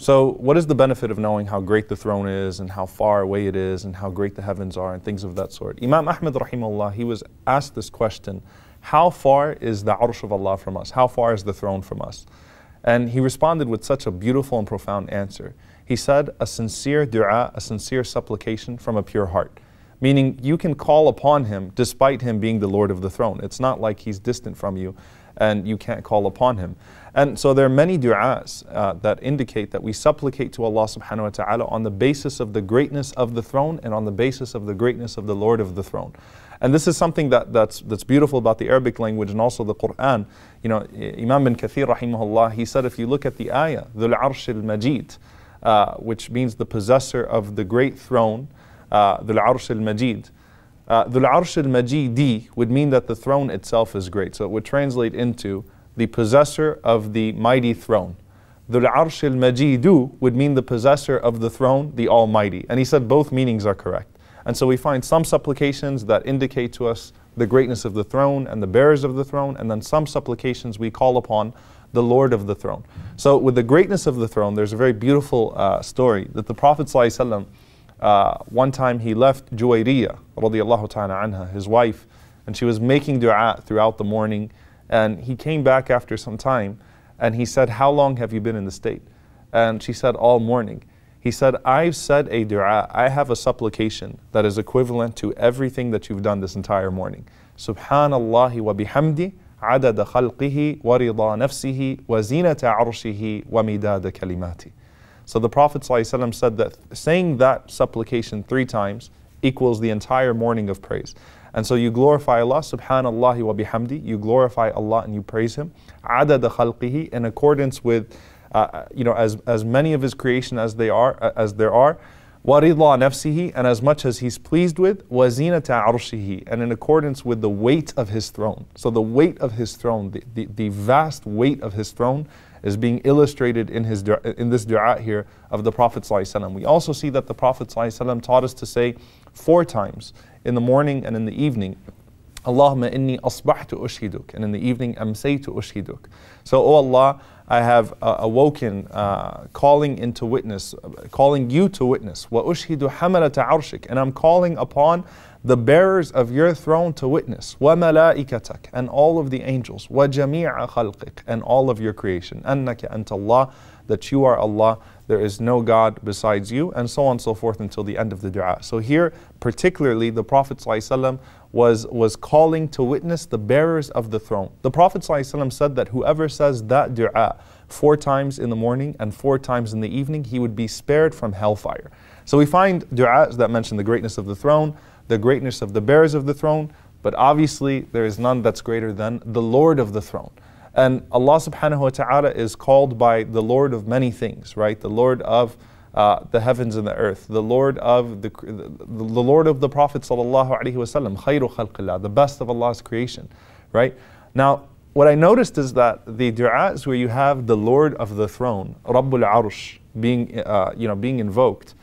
So, what is the benefit of knowing how great the throne is and how far away it is and how great the heavens are and things of that sort? Imam Ahmad, rahimahullah, he was asked this question How far is the arsh of Allah from us? How far is the throne from us? And he responded with such a beautiful and profound answer. He said, A sincere dua, a sincere supplication from a pure heart. Meaning, you can call upon him despite him being the Lord of the throne. It's not like he's distant from you and you can't call upon him. And so there are many du'as uh, that indicate that we supplicate to Allah subhanahu wa ta'ala on the basis of the greatness of the throne and on the basis of the greatness of the Lord of the throne. And this is something that, that's, that's beautiful about the Arabic language and also the Quran. You know, Imam bin Kathir rahimahullah, he said if you look at the ayah, Dhul Arsh al-Majid, uh, which means the possessor of the great throne, uh, Dhul Arsh al-Majid, uh, Dhul Arsh al-Majidi would mean that the throne itself is great. So it would translate into the possessor of the mighty throne. Dhul Arsh al-Majidu would mean the possessor of the throne, the Almighty. And he said both meanings are correct. And so we find some supplications that indicate to us the greatness of the throne and the bearers of the throne, and then some supplications we call upon the Lord of the throne. So, with the greatness of the throne, there's a very beautiful uh, story that the Prophet ﷺ, uh, one time he left Juwayriyah, radiallahu ta'ala anha, his wife, and she was making dua throughout the morning. And he came back after some time and he said, How long have you been in the state? And she said, All morning. He said, I've said a dua, I have a supplication that is equivalent to everything that you've done this entire morning. Subhanallah wa bihamdi, adada khalqihi, wa rida nafsihi, wa zinata arshihi, wa midada kalimati. So the Prophet ﷺ said that saying that supplication three times equals the entire morning of praise. And so you glorify Allah, subhanallah wa bihamdi, you glorify Allah and you praise Him, adada khalqihi, in accordance with, uh, you know, as, as many of His creation as they are, uh, as there are, waridla nafsihi, and as much as He's pleased with, wazinata arshihi, and in accordance with the weight of His throne. So the weight of His throne, the, the, the vast weight of His throne, is being illustrated in, his, in this dua here of the Prophet ﷺ. We also see that the Prophet ﷺ taught us to say four times in the morning and in the evening, Allahumma inni asbahtu ushhiduk. And in the evening, amsaytu ushhiduk. So, O Allah, I have uh, awoken, uh, calling into witness, calling you to witness. Ushhidu hamalata arshik. And I'm calling upon the bearers of your throne to witness. Malaikatak. And all of the angels. Jami'a khalqik. And all of your creation. Annaka anta Allah. That you are Allah there is no God besides you, and so on and so forth until the end of the dua. So here, particularly, the Prophet ﷺ was, was calling to witness the bearers of the throne. The Prophet ﷺ said that whoever says that dua four times in the morning and four times in the evening, he would be spared from hellfire. So we find du'as that mention the greatness of the throne, the greatness of the bearers of the throne, but obviously there is none that's greater than the Lord of the throne. And Allah subhanahu wa ta'ala is called by the Lord of many things, right? The Lord of uh, the heavens and the earth, the Lord of the, the, Lord of the Prophet sallallahu alaihi wasallam, khayru the best of Allah's creation, right? Now, what I noticed is that the du'as where you have the Lord of the throne, Rabbul Arsh, being, uh, you know, being invoked,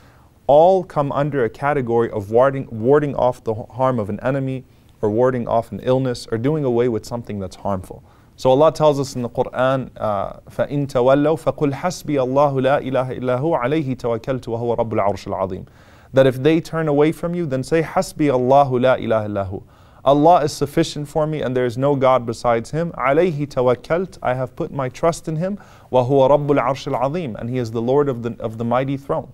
all come under a category of warding, warding off the harm of an enemy or warding off an illness or doing away with something that's harmful. So Allah tells us in the Quran, uh, فَإِن تَوَلَّوْا فَقُلْ حَسْبِيَ اللَّهُ لَا إِلَهَ إِلَّا هُوَ عَلَيْهِ تَوَكَّلْتُ وَهُوَ رَبُّ الْعَرْشِ الْعَظِيمِ That if they turn away from you, then say, حَسْبِيَ اللَّهُ لَا إِلَهَ إِلَّا هُوَ Allah is sufficient for me and there is no God besides Him. عَلَيْهِ تَوَكَّلْتُ I have put my trust in Him. وَهُوَ رَبُّ الْعَرْشِ الْعَظِيمِ And He is the Lord of the, of the mighty throne.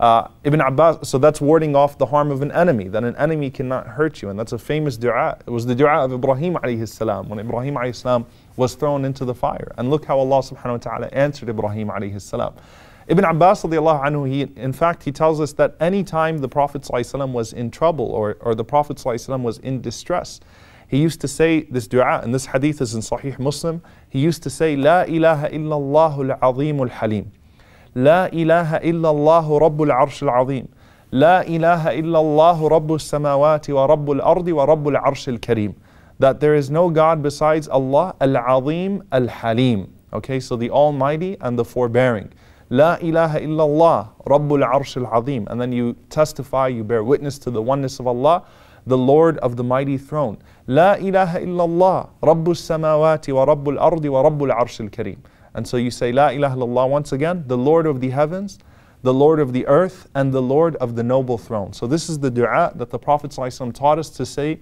Uh, Ibn Abbas, so that's warding off the harm of an enemy, that an enemy cannot hurt you. And that's a famous dua. It was the dua of Ibrahim alayhi salam. When Ibrahim alayhi salam was thrown into the fire. And look how Allah subhanahu wa ta'ala answered Ibrahim alayhi salam. Ibn Abbas radiallahu he, in fact, he tells us that any time the Prophet was in trouble or, or the Prophet was in distress, he used to say this dua, and this hadith is in Sahih Muslim. He used to say, La ilaha illallah al-azim al-halim. La ilaha illallah rabbul arsh al-azim. La ilaha illallah rabbul samawati wa rabbul ardi wa rabbul arsh al-kareem that there is no God besides Allah, Al-Azim, Al-Halim. Okay, so the Almighty and the Forbearing. La ilaha illallah, Rabbul Arsh al-Azim. And then you testify, you bear witness to the oneness of Allah, the Lord of the mighty throne. La ilaha illallah, Rabbul samawati wa Rabbul ardi wa Rabbul Arsh al-Kareem. And so you say, La ilaha illallah once again, the Lord of the heavens, the Lord of the earth, and the Lord of the noble throne. So this is the dua that the Prophet ﷺ taught us to say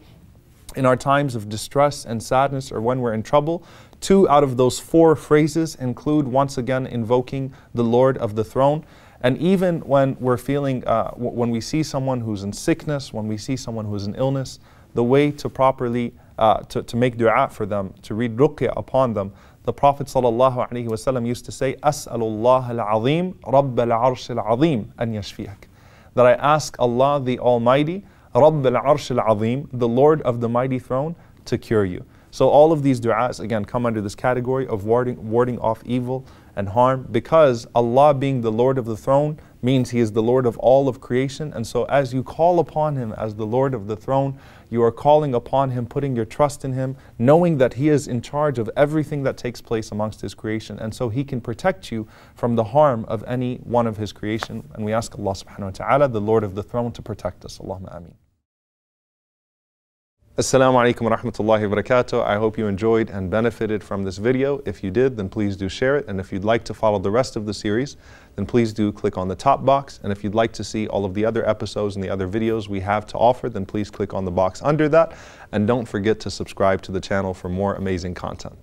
in our times of distress and sadness or when we're in trouble. Two out of those four phrases include once again invoking the Lord of the throne. And even when we're feeling, uh, when we see someone who's in sickness, when we see someone who's in illness, the way to properly uh, to, to make dua for them, to read ruqya upon them. The Prophet ﷺ used to say, As'alullah al-azim, Rabb al-arsh al-azim, an yashfiyak. That I ask Allah the Almighty, Rabb al-arsh al-azim, the Lord of the mighty throne, to cure you. So all of these du'as, again, come under this category of warding, warding off evil and harm because Allah being the Lord of the throne means He is the Lord of all of creation. And so as you call upon Him as the Lord of the throne, you are calling upon Him, putting your trust in Him, knowing that He is in charge of everything that takes place amongst His creation. And so He can protect you from the harm of any one of His creation. And we ask Allah subhanahu wa ta'ala, the Lord of the throne, to protect us. Allahumma ameen. Assalamu alaikum wa rahmatullahi wa barakatuh. I hope you enjoyed and benefited from this video. If you did, then please do share it. And if you'd like to follow the rest of the series, then please do click on the top box. And if you'd like to see all of the other episodes and the other videos we have to offer, then please click on the box under that. And don't forget to subscribe to the channel for more amazing content.